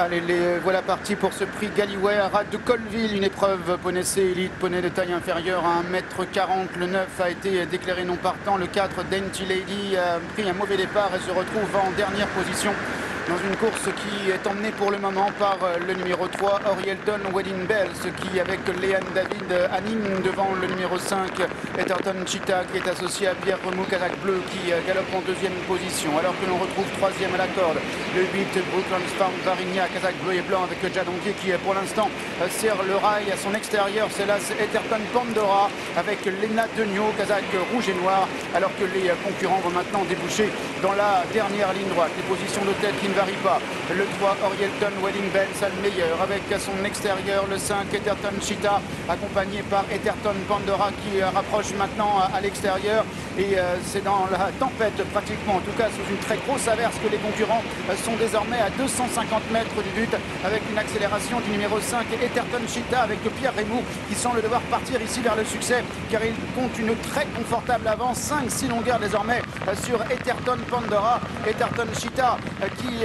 Allez, les voilà partis pour ce prix Galloway à Rade de Colville, une épreuve poney C élite, poney de taille inférieure à 1m40. Le 9 a été déclaré non partant. Le 4, Dainty Lady, a pris un mauvais départ et se retrouve en dernière position dans une course qui est emmenée pour le moment par euh, le numéro 3, Orielton Wedding Bells, qui avec Léane David anime devant le numéro 5, Etherton Cheetah, qui est associé à Pierre Remou Kazakh Bleu, qui euh, galope en deuxième position, alors que l'on retrouve troisième à la corde, le 8, Brooklyn Farm Varigna, Kazakh Bleu et Blanc, avec Jadonquier qui pour l'instant euh, serre le rail à son extérieur, c'est là Etherton Pandora, avec Lena Denio, Kazakh Rouge et Noir, alors que les concurrents vont maintenant déboucher dans la dernière ligne droite. Les positions de tête qui ne Le 3, Orielton a le meilleur avec à son extérieur le 5, Etherton Cheetah, accompagné par Etherton Pandora qui rapproche maintenant à l'extérieur. Et euh, c'est dans la tempête pratiquement, en tout cas sous une très grosse averse que les concurrents euh, sont désormais à 250 mètres du but avec une accélération du numéro 5, Etherton Cheetah avec Pierre Rémoux qui semble devoir partir ici vers le succès car il compte une très confortable avance, 5-6 longueurs désormais euh, sur Etherton Pandora. Etherton Cheetah qui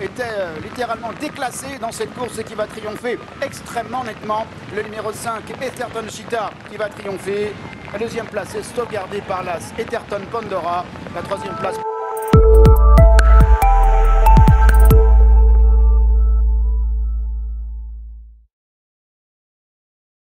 était littéralement déclassé dans cette course et qui va triompher extrêmement nettement. Le numéro 5, Etherton Cheetah qui va triompher. La deuxième place est sauvegardée par l'As Etherton Pandora. La troisième place...